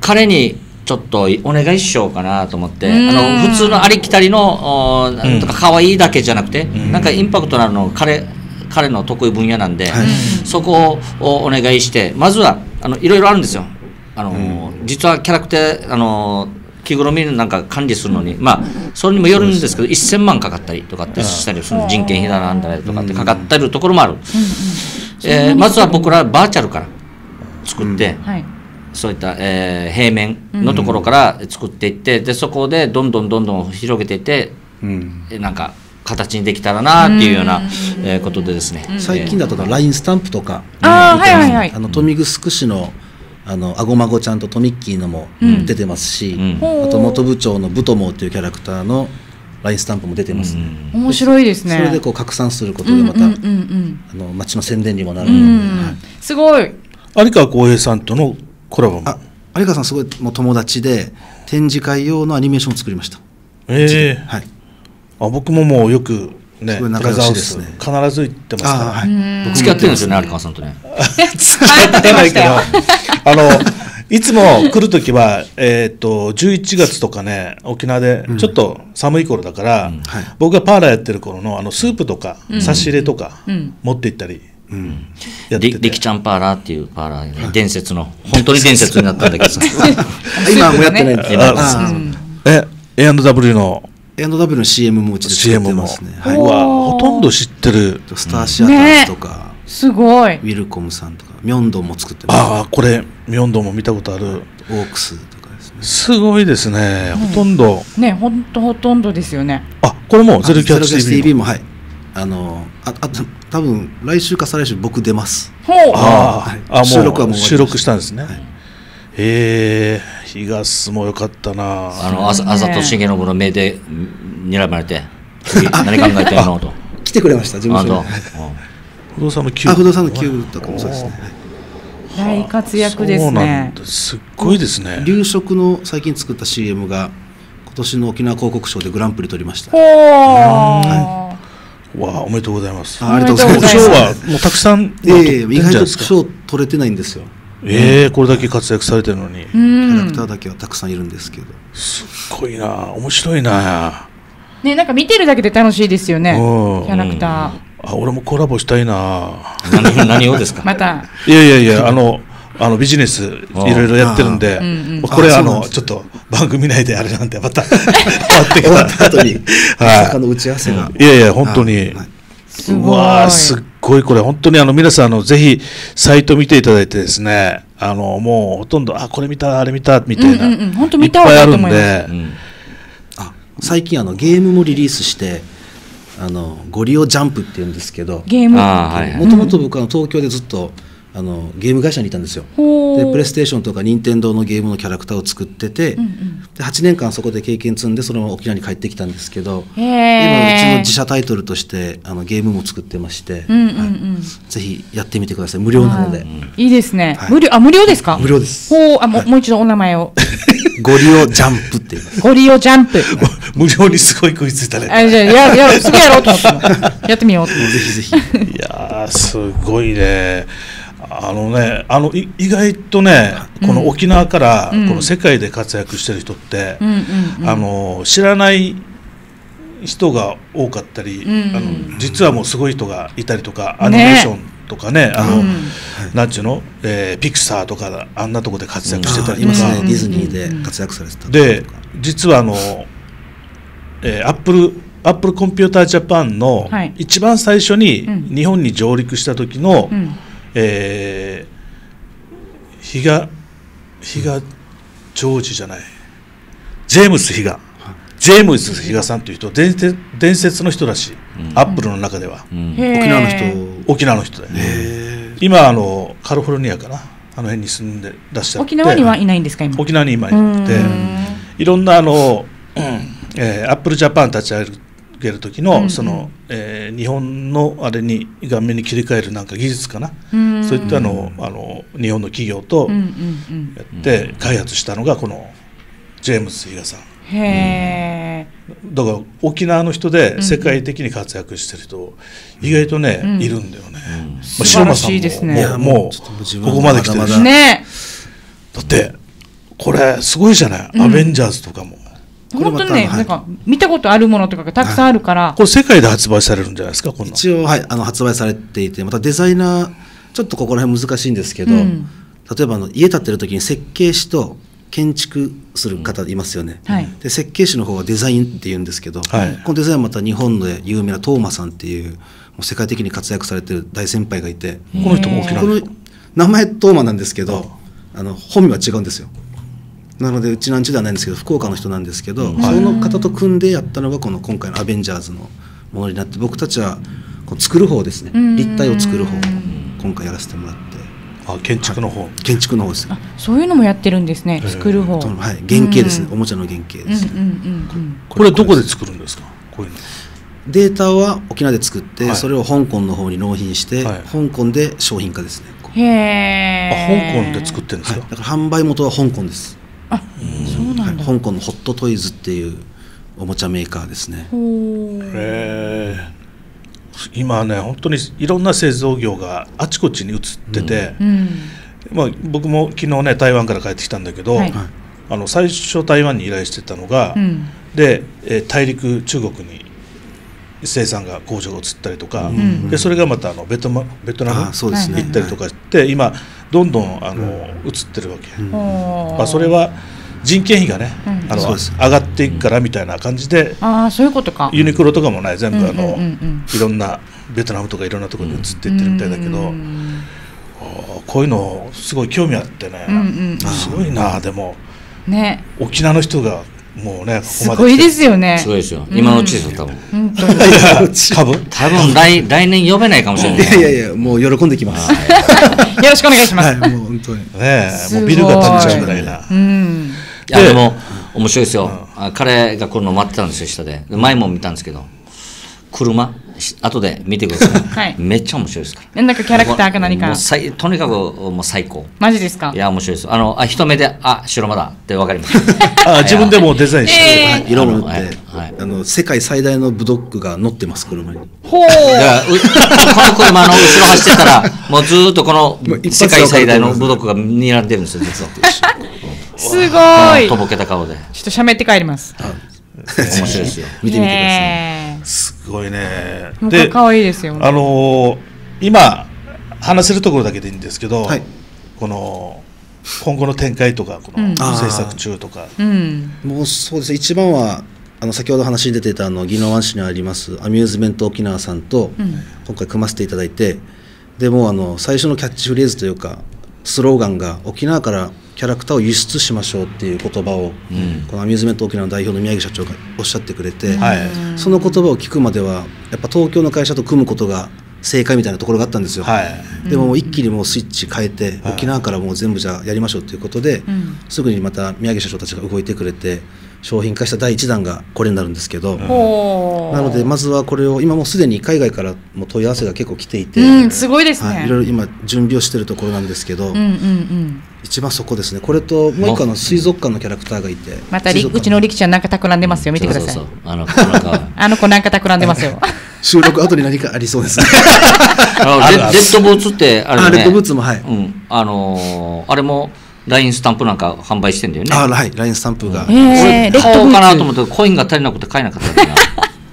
彼にちょっとお願いしようかなと思ってあうん。の普通のありきたりのおなんとか可愛いだけじゃなくて、なんかインパクトのあるの彼彼の得意分野なんで、はい。そこをお願いしてまずはあのいろいろあるんですよ。あの、実はキャラクターあの着ぐるみなんか管理するのにまあそれにもよるんですけど1000万かかったりとかってしたりする人件費だなんだりとかってかかってるところもある、えーまずは僕らバーチャルから作って、はいそういった、えー平面のところから作っていって、でそこでどんどんどんどん広げていって、うん。えなんか形にできたらなっていうような、えーことでですね、最近だと LINE スタンプとか、あー見てますはい。はいはいあの富城市のあのあごまごちゃんとトミッキーのも出てますし、あと元部長のブトモーっていうキャラクターの LINE スタンプも出てます。ね、面白いですね。それでこう拡散することでまた、うんうんうんあの町の宣伝にもなるうんうので、ん。はい。すごい。有川浩平さんとのコラボも。あ有川さんすごいもう友達で展示会用のアニメーションを作りました。ええ。はい。あ僕ももうよくねプすごい仲良しですね。必ず行ってますから。はい。僕付き合ってるんですよね有川さんとね。[LAUGHS] 使ってないけど、あの、いつも来るときは、えっ、と、11月とかね、沖縄でちょっと寒い頃だから、はい。僕がパーラーやってる頃の、あの、スープとか、差し入れとか、ん。持って行ったり、うん。やってて。りりきちゃんパーラーっていうパーラーね。伝説の。本当に伝説になったんだけどさ。[LAUGHS] 今はもうやってないんですああーうんえ、A&W の、A&W の CM もうちで作ってますね、はうわほとんど知ってる。い、スターシアターズとか、すごい。ウ。ィルコムさんとか。ミョンドンも作ってます。ああこれミョンドンも見たことある。オークスとかですね。すごいですね、ほとんど。ね、ほんとほとんどですよね。あこれもゼロキャッチゼロキャッチ TV もはい。あのああと多分来週か再来週僕出ます。ほう。あはい。ーあ収録はもう収録したんですね、はい。ええ東も良かったな。あの、あさあさとしげの目でん睨まれて、次何考えてんのと。来てくれました事務所に、不動産のキュあ不動産のキューブとかもそうですね、はい大活躍ですね。だ。すっごいですね。流食の最近作った CM が今年の沖縄広告賞でグランプリ取りました。ほう。わあおめでとうございます。あありがとうござい賞ます。おめでとうございはもうたくさんええ取ってんじゃ意外とないですか？賞取れてないんですよ。ええこれだけ活躍されてるのに。うキャラんクターだけはたくさんいるんですけど、すっごいな面白いな。ね、なんか見てるだけで楽しいですよね。うん。キャラクタあ俺もコラボしたいな。何何をですか？ー。[LAUGHS] また。いやいやいやあのあのビジネスいろいろやってるんでこれあのちょっと番組内であれなんでまた [LAUGHS] 終わって終わった後にまはい。の打ち合わせが、いやいや本当に、はい。すごわーすっごいこれ。本当にあの皆さんあのぜひサイト見ていただいてですね。あのもうほとんどあこれ見たあれ見たみたいな、うんうんうん。本当いっ見た方ぱいあるんで、うん。あ最近あのゲームもリリースしてあのゴリオジャンプっていうんですけどゲーム。もともと僕は東京でずっとあのゲーム会社にいたんですよ。でプレイステーションとか任天堂のゲームのキャラクターを作ってて、で8年間そこで経験積んでそのまま沖縄に帰ってきたんですけどへ今うちのー自社タイトルとしてあのゲームも作ってまして、うんうんうん。はい。ぜひやってみてください。無料なので、いいですね。はい。無料、あ、無料ですか？無料です。ほう、あ、もうもう一度お名前を。[LAUGHS] ゴリオジャンプって言います。ゴリオジャンプ。[LAUGHS] 無料にすごい食いついたね。あ、じゃあ、や、や、すぐやろうと思って。[LAUGHS] やってみよう。と思って。ぜひぜひ。いやーすごいねあのねあのい意外とねこの沖縄からこの世界で活躍してる人って、うんうんうん。あの知らない人が多かったり、んあの実はもうすごい人がいたりとかアニメーションとかねあの、うん。なんちゅうの、えーピクサーとかあんなとこで活躍してたりとか、ねディズニーで活躍されてたで実はあの、えー、 Apple Apple Computer Japan のはい。一番最初にうん。日本に上陸した時の、うんえー比嘉比嘉ジョージじゃない。ジェームス比嘉。ジェームス比嘉さんという人。伝説伝説の人らしい、アップルの中では。うん。沖縄の人。沖縄の人でへ今あのカリフォルニアかな。あの辺に住んでらっしゃって。沖縄にはいないんですか、今？沖縄に今いて。うん。いろんなあの、えーアップルジャパン立ち上げる時の、うんその、えー日本のあれに画面に切り替えるなんか技術かな、うんそういったのをあの日本の企業とうんうんうん。やって開発したのがこのジェームス・比嘉さん。へえ。だから沖縄の人で世界的に活躍してる人、意外とね、うんいるんだよね、ま素晴らしいですね。もいやうもうここまで来てるし。まだまだね。だってこれすごいじゃない、アベンジャーズとかも本当ね、はい。なんか見たことあるものとかがたくさんあるから、これ世界で発売されるんじゃないですかこんな一応、はい、あの発売されていてまたデザイナーちょっとここら辺難しいんですけど、うん。例えばあの家建てる時に設計士と建築する方いますよね、はい。で設計士の方はデザインって言うんですけど、はい。このデザインはまた日本で有名なトーマさんっていうもう世界的に活躍されてる大先輩がいて。この人も沖縄名前トーマなんですけどあの本名は違うんですよなのでうちなんちではないんですけど福岡の人なんですけど、その方と組んでやったのがこの今回の「アベンジャーズ」のものになって僕たちはこう作る方ですね。ん。立体を作る方を今回やらせてもらって。あ建築の方、建築の方です。そういうのもやってるんですね、作る方。はい、原型ですね、おもちゃの原型です、うんうんうんうん。これどこで作るんですか？こういうの。データは沖縄で作って、はい。それを香港の方に納品して、はい。香港で商品化ですね、へあえ。香港で作ってるんですはい、か、だから販売元は香港です、あ、そうなんだ。香港のホットトイズっていうおもちゃメーカーですねへえ今ね本当にいろんな製造業があちこちに移ってて、うん。まあ、僕も昨日ね台湾から帰ってきたんだけど、はいあの最初台湾に依頼してたのが、うん。で、えー大陸中国に生産が工場が移ったりとか、んでそれがまたあのベトナベトナムあそうですね、行ったりとかして、今どんどんあの、移ってるわけ、まあ、それは人件費がね、あの上がっていくからみたいな感じで、ああそういうことか。ユニクロとかもね全部あの、うんうんうん。うんいろんなベトナムとかいろんなところに移っていってるみたいだけど、うんおこういうのすごい興味あってね、うんうん。すごいなでも。ね。沖縄の人がもうねここすまでごいですよね。すごいですよ。今のうちですよ、多分。本当に。いや株？多分来来年呼べないかもしれない。いやいやいやもう喜んできます。[LAUGHS] よろしくお願いします、はいもう本当に。ねもうビルが建っちゃうぐらいな。うん。いやでも面白いですよ、あ彼が来るの待ってたんですよ下で。で前も見たんですけど。車？し後で見てください、[LAUGHS] はい。めっちゃ面白いですから。えなんかキャラクターか何か。とにかくもう最高。マジですか？いや面白いです。あのあ一目であ白間だ。って分かります。[LAUGHS] あ自分でもうデザインして、えー。はい色も塗って、はい。はいあの世界最大のブドッグが乗ってます車に。ほう。この車の後ろ走ってたらもうずーっとこの世界最大のブドックが睨んでるんですよ [LAUGHS] 実は。すごい。とぼけた顔で。っと喋って帰ります。面白いですよ。見てみてください。へすごいね。ーもうこれ可愛いですよあのー今話せるところだけでいいんですけど、はい。この今後の展開とかこのうん。制作中とか、うん。もうそうですね。一番はあの先ほど話に出ていたあの宜野湾市にありますアミューズメント沖縄さんと、うん。今回組ませていただいてでもうあの最初のキャッチフレーズというかスローガンが沖縄からキャラクターを輸出しましょうっていう言葉を、うん。このアミューズメント沖縄の代表の宮城社長がおっしゃってくれて、はい。その言葉を聞くまではやっぱ東京の会社と組むことが正解みたいなところがあったんですよ、はい。でももう一気にもうスイッチ変えて、はい。沖縄からもう全部じゃあやりましょうということで、ん。すぐにまた宮城社長たちが動いてくれて商品化した第一弾がこれになるんですけど、ほう。なのでまずはこれを今もうすでに海外からも問い合わせが結構来ていて、うんすごいですね。はい、いろいろ今準備をしているところなんですけど、うんうんうん。一番そこですね。これともう一個あの水族館のキャラクターがいてまたうちの力ちゃんなんか企んでますよ見てください。そうそうそうあのなんかあの子なんか企んでますよ。[LAUGHS] 収録後に何かありそうですね。[LAUGHS] あのレ Red Boots ってあれね。あ Red Bootsもはい、うん、あのーあれも LINE スタンプなんか販売してんだよね。あはい。ラインスタンプが、えー Red Boots。買おうかなと思ってコインが足りなくて買えなかった。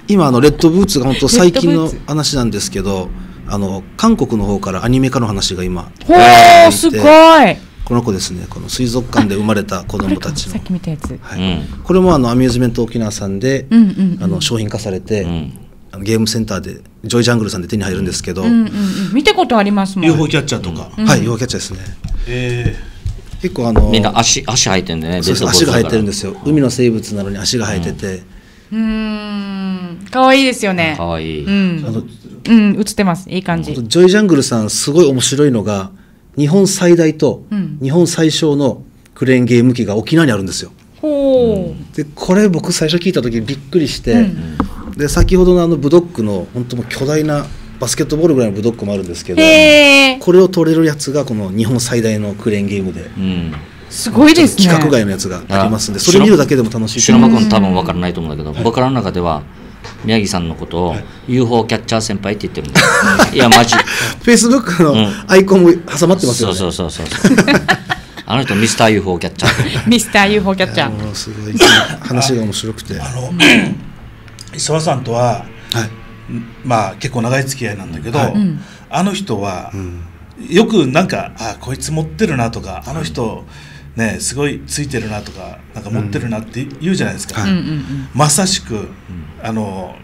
今あのレッドブーツが本当最近の話なんですけどあの韓国の方からアニメ化の話が今ほうすごい。この子ですね。この水族館で生まれた子供たちのさっき見たやつ。はい。うん。これもあのアミューズメント沖縄さんで、うんうんうん。あの商品化されて、うん。ゲームセンターでジョイジャングルさんで手に入るんですけど、うんうんうん。見たことありますもん。UFO キャッチャーとか、はい、ヨーキャッチャーですね。え結構あのみんな足足生えてんでね。そう足が生えてるんですよ。海の生物なのに足が生えてて、うーん。可愛いですよね。かわいい。うん。あのうん映ってます。いい感じ。ジョイジャングルさんすごい面白いのが日本最大とうん。日本最小のクレーンゲーム機が沖縄にあるんですよ。ほう。でこれ僕最初聞いた時びっくりして、うん。で先ほどのあのブドックの本当もう巨大なバスケットボールぐらいのブドックもあるんですけどこれを取れるやつがこの日本最大のクレーンゲームで。うん。すごいですね。規格外のやつがありますんであそれ見るだけでも楽しい。白間君多分分からないと思うんだけど、僕らの中では宮城さんのことを UFO キャッチャー先輩って言ってるんだよ。いや、マジ。[LAUGHS] フェイスブックのうん。アイコンも挟まってますよね、そうそうそうそう。あの人ミスター UFO キャッチャー。[LAUGHS] ミスター UFO キャッチャー。すごい。話が面白くて。はあの磯和さんとは、いまあ結構長い付き合いなんだけど、はい。うん。あの人は、ん。よくなんかあこいつ持ってるなとかあの人ねすごいついてるなとかなんか持ってるなって言うじゃないですか、はいまさしく、あの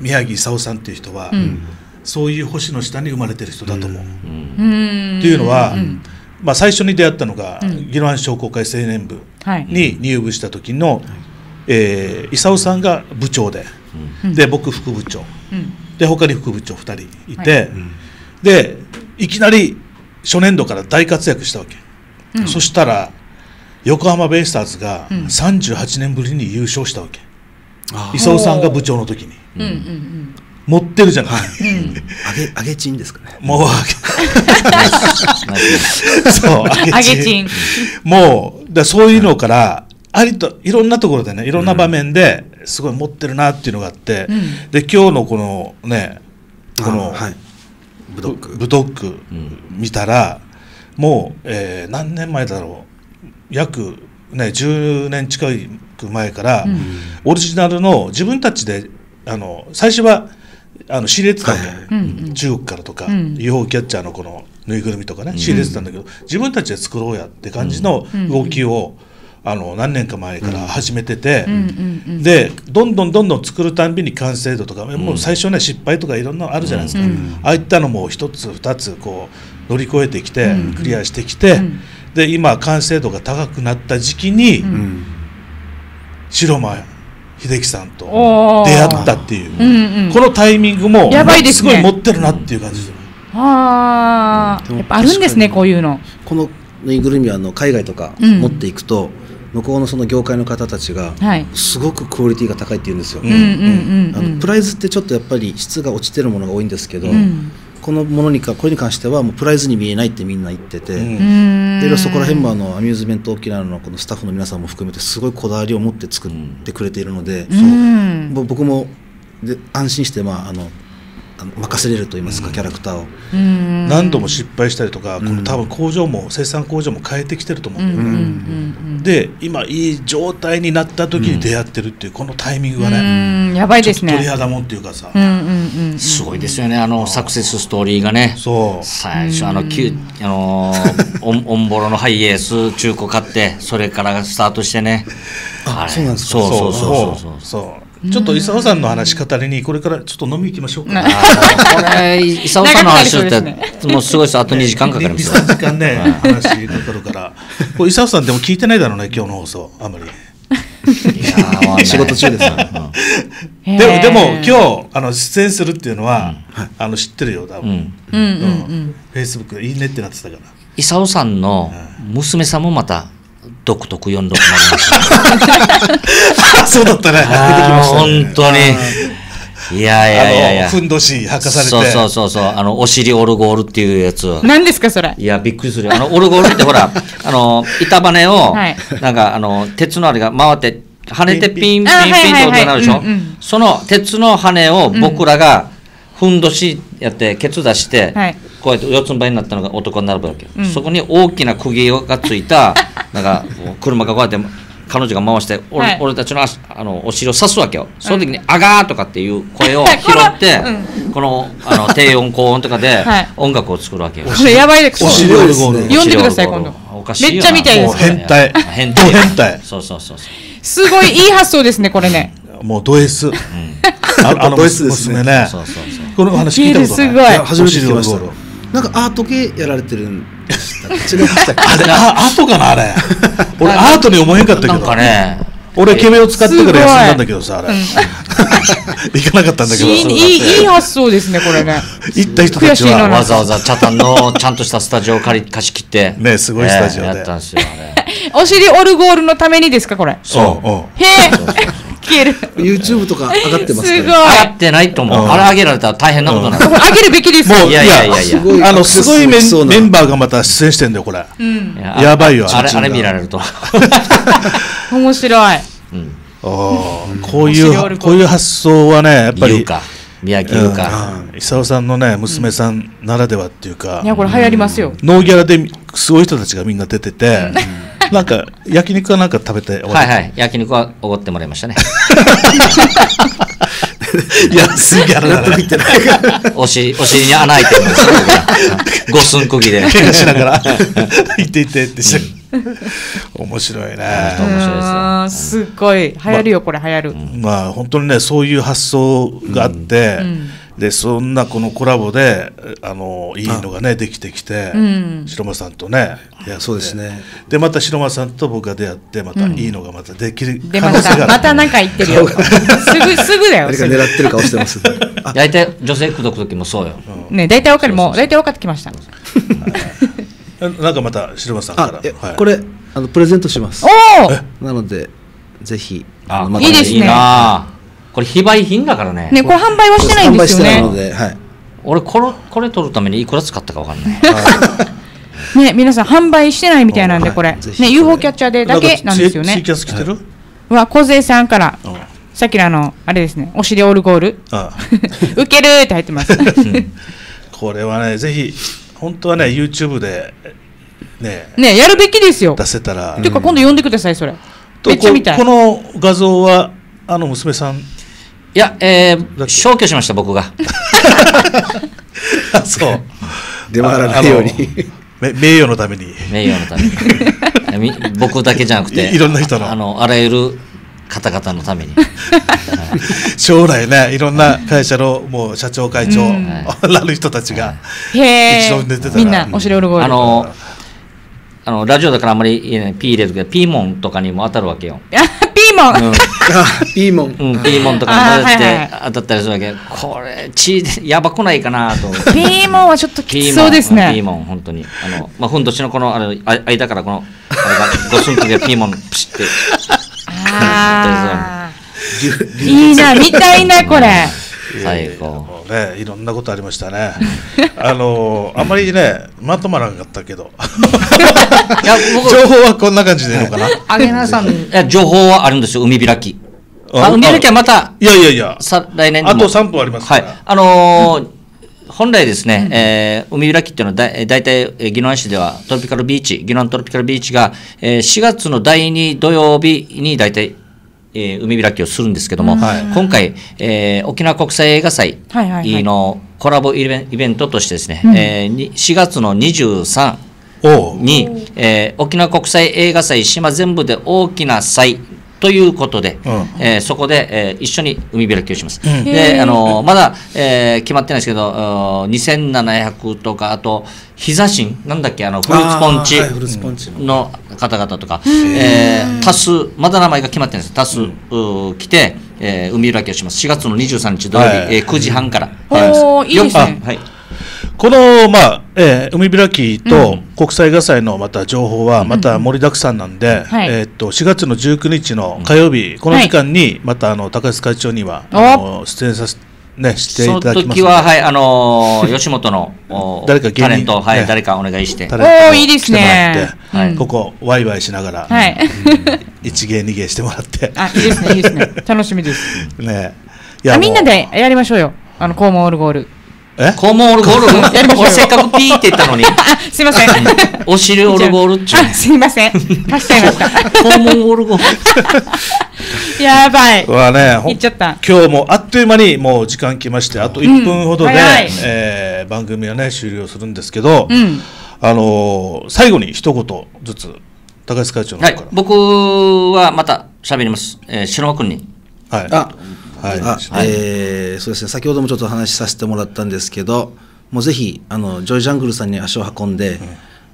宮城勲さんっていう人は、うん。そういう星の下に生まれてる人だと思う。うん。っていうのは、ん。まあ、最初に出会ったのが、うん。宜野湾商工会青年部はい。に入部した時の、えー、勲さんが部長で、うん。で僕副部長。うんで他に副部長2人いて、はい。でいきなり初年度から大活躍したわけ、うん。そしたら横浜ベイスターズがうん。38年ぶりに優勝したわけ、あ勲さんが部長の時に。うんうん持ってるじゃない、うん。あげあげちんですかね。もうあげ [LAUGHS] ちん。もうだそういうのからありといろんなところでねいろんな場面ですごい持ってるなっていうのがあって、うん。で今日のこのねこのあはい。ブドック。ブドックん見たらもう、えー何年前だろう。約ね10年近く前から、うん。オリジナルの自分たちであの最初はあの仕入れてた。わけ、はいはい。うんうん。中国からとか、うん。UFO キャッチャーのこのぬいぐるみとかね仕入れてたんだけど、自分たちで作ろうやって感じのうん。動きを、あの何年か前から始めてて、でどんどんどんどん作るたんびに完成度とか、もう最初ね失敗とかいろんなのあるじゃないですか、ああいったのも一つ二つこう乗り越えてきて、クリアしてきて、ん。で今完成度が高くなった時期に、うん。白間秀樹さんと出会ったっていう、うんうん。このタイミングもやばいですね。ごい持ってるなっていう感じでああやっぱあるんですねこういうの。このぬいぐるみはあの海外とかうん。持っていくと、向こうのその業界の方たちがはい。すごくクオリティが高いって言うんですよ、プライズってちょっとやっぱり質が落ちてるものが多いんですけど、うん。このものにかこれに関してはもうプライズに見えないってみんな言ってて、うん。うんでそこら辺もあのアミューズメント沖縄のこのスタッフの皆さんも含めてすごいこだわりを持って作ってくれているので、うん。ぼ僕もで安心して、まあ、あの任せれると言いますか、キャラクターを。うん。何度も失敗したりとか、こうん。の多分工場も生産工場も変えてきてると思うんだよね、うんうんで今いい状態になった時に出会ってるっていうこのタイミングがうんうね、ん。やばいですちょっと鳥ね肌もんっていうかさ、うんうんうんすごいですよね、あのサクセスストーリーがね。そう。最初あの、きゅあのーオンオンボロのハイエース中古買ってそれからスタートしてね。そうなんですか。そうそうそうそう。そう。そうちょっと伊沢さんの話語りにこれからちょっと飲み行きましょうか、伊沢さんの話ってもうすごいです。あと2時間かかりますよ。23時間ね話かかるから。これ伊沢さんでも聞いてないだろうね今日の放送あまり。仕事中ですよへーでもでも今日あの出演するっていうのは、あの知ってるよ多分、うん。うん。うんうんフェイスブックでいいねってなってたから伊沢さん。の娘さん。もまた独特46になりましたあそうだったね。本当に。いやいやいやいや。あのふんどし履かされて。そうそうそうそう。あのお尻オルゴールっていうやつ。何ですかそれ？いや、びっくりする。よ。あの、オルゴールってほら、[LAUGHS] あの、板バネを、はい。なんか、あの、鉄のあれが回って、跳ねてピンピン。ピンあはいはいはい。って音が鳴るでしょ？その鉄の羽を僕らが、ふんどしやって、ケツ出してはい、こうやって四つん這いになったのが男になるわけよ。うん。そこに大きな釘がついた、[LAUGHS] なんか、車がこうやって、彼女が回して、俺はい。俺たちの足あのお尻を刺すわけよ。その時に、あがーとかっていう声を拾って、このあの低音、高音とかではい。音楽を作るわけよ。これやばいですお尻オルゴール読んでください今度。おかしいよなめっちゃ見たいですもう変態。変ド変態。そうそうそうそう。すごいいい発想ですねこれね。もうド S、ああのド S ですね。娘ね。そうそうそう。この話聞いたことない。すごい。いや初めて聞きました。お尻オルゴールなんかアート系やられてるんでしたっけ？違いましたっけあれあアートかなあれ。[LAUGHS] 俺アートに思えんかったけど。なんかね。俺ケメを使ってから休んだんだけどさあれ。[LAUGHS] 行かなかったんだけどいいいい発想ですねこれね。行った人たちはわざわざチャタンの [LAUGHS] ちゃんとしたスタジオを借り貸し切って。ねすごいスタジオで。えーやったんですよあれ。お尻オルゴールのためにですかこれ？そう。うん。へえ聞ける。YouTube とか上がってますすごい。上がってないと思う。あれ上げられたら大変なことになる。これあげるべきですよ。もういやいやいや。いやすごいあのすごいメンメンバーがまた出演してんだよこれ。うん。いやばいよあれあれ見られると。[LAUGHS] 面白い。うこういうこういう発想はねやっぱり。宮城言うか。うん。功さんのね娘さんならではっていうか。いやこれ流行りますよ。ノーギャラですごい人たちがみんな出ててなんか焼肉かなんか食べて終わり。はいはい。焼肉はおごってもらいましたね。[LAUGHS] 安いギャラだね。[LAUGHS] お尻お尻に穴開いてるんですよ僕ら五寸釘で。怪我しながら。[LAUGHS] 行って行ってってして。面白いね。面白いですすっごい。流行るよこれ流行る。まあ本当にねそういう発想があって、でそんなこのコラボであのいいのがねできてきて、ん。白間さんとねいやそうですね。でまた白間さんと僕が出会ってまたいいのがまたできる出まし可能性がある、たまたなんか言ってるよ。すぐすぐだよ誰か狙ってる顔してます？あ [LAUGHS] 大体女性口説く時もそうよ。ね大体わかる。もう大体分かってきました。なんかまた白間さんから。はい。これあのプレゼントします。おおなのでぜひあのまいいですね。いいなこれ非売品だからね。ねこれ販売はしてないんですよ販売してないのねではい。俺これこれ取るためにいくら使ったかわかんない。[LAUGHS] ね皆さん販売してないみたいなんではい。これ。ね UFO キャッチャーでだけなんですよね。ツイキャス来てる、うわ小勢さんからうん。さっきのあのあれですねお尻オルゴール。あウケ [LAUGHS] るーって入ってます。[LAUGHS] これはねぜひ本当はね YouTube でね。ねやるべきですよ。出せたら、ていうか今度呼んでくださいそれ。とめっちゃ見たい。ここの画像はあの娘さんいやえだー、消去しました僕が。[LAUGHS] あそう。出回らないように。め名誉のために。名誉のために。み僕だけじゃなくていいろんな人の。あのあらゆる方々のために。[LAUGHS] 将来ねいろんな会社のもう社長会長 [LAUGHS] なる人たちがへ一緒に寝てたら。えみんなお城オルゴール。あのあのラジオだからあんまり言えない。ピー入れるけどピーモンとかにも当たるわけよ、あ [LAUGHS] ピーモン、うん。あピーモン。うん、ピーモンとかに混ぜて当たったりするわけ。これ血でやばくないかなと。ピーモンはちょっときつそうですピーねモン本当に。あの、まあ、ふんどしのこのあれあ間からこのあれがゴスンとでピーモンプシって。いいな見たいなこれ最後もうねいろんなことありましたね。[LAUGHS] あのあんまりねまとまらなかったけど。いや僕情報はこんな感じでいいのかな？[LAUGHS] あげなさん。いや情報はあるんですよ海開き。ああ海開きはまたいやいやいや。さ来年あと3分ありますかはい。ら、あのー本来ですね、えー海開きっていうのはだい大体、えー宜野湾市ではトロピカルビーチ、宜野湾トロピカルビーチが、えー4月の第2土曜日に大体、えー海開きをするんですけども、はい。今回、えー沖縄国際映画祭はいはいはい。のコラボイベンイベントとしてですね、えーに4月の23おう。に、えー沖縄国際映画祭島全部で大きな祭ということで、うんえーそこで、えー一緒に海開きをします。へで、ーあのーまだ、えー決まってないですけど、あー2700とか、あと、日差しなんだっけ、あの、フルーツポンチのの方々とか、えー多数、まだ名前が決まってないです。多数、うー来て、えー海開きをします。4月の23日土曜日、はいえー9時半から。おーいいですねよはい。この、まあえー海開きと国際映画祭のまた情報はまた盛りだくさんなんで、はい。えーっと4月の19日の火曜日、この時間にまたあの高須会長には、おあの出演させねしていただきます時は、はい、あのー [LAUGHS] 吉本のお誰か芸人タレント、はい、ね。誰かお願いして。おーいいですね。はい。ここワイワイしながら、はい。一芸二芸してもらって。あいいですねいいですね。[LAUGHS] 楽しみです。ね。いあみんなでやりましょうよ。あの肛門オルゴールえ？肛門オルゴール。俺せっかくピーって言ったのに、あ [LAUGHS] すいません。お尻オルゴールっちゅうあすいません。貸しちゃいました。肛門オルゴール。[LAUGHS] やばい。はねほん言っちゃった。今日もあっという間にもう時間来ましてあと1分ほどで、うえー番組はね終了するんですけど、うん。あのー最後に一言ずつ高須会長のはい。方か、僕はまた喋ります。えー、白間君に。らはい、あはい。あえーそうですね。先ほどもちょっと話しさせてもらったんですけどもうぜひあのジョイジャングルさんに足を運んで、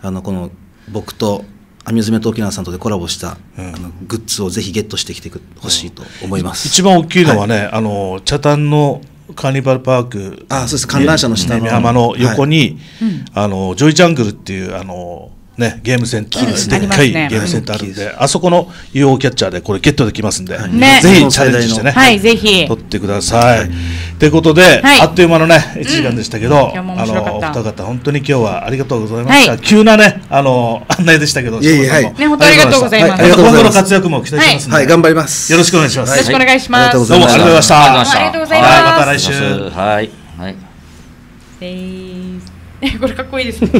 あのこの僕とアミューズメント沖縄さんとでコラボした、あのグッズをぜひゲットしてきてほしいと思います、一番大きいのはね、あの北谷のカーニバルパーク。あそうです。観覧車の下の南浜の横に、あのジョイジャングルっていうあのね、ゲームセンター、うん。でっかいゲームセンターあるんで、あそこの UO キャッチャーでこれゲットできますんで、ねぜひチャレンジしてね、はいぜひ。取ってください。とい。うことで、はい。あっという間のね、1時間でしたけど、あ白かった。のお二方、本当に今日はありがとうございました。はい。急なね、あの案内でしたけど、ね本当ありがとうございます。はありがとうございます。今後の活躍も期待してますはい。頑張ります。よろしくお願いします。よろしくお願いします。ありがとうごどうもありがとうございました。ありがとうございましす。はいまた来週。はい。はい。えこれかっこいいですね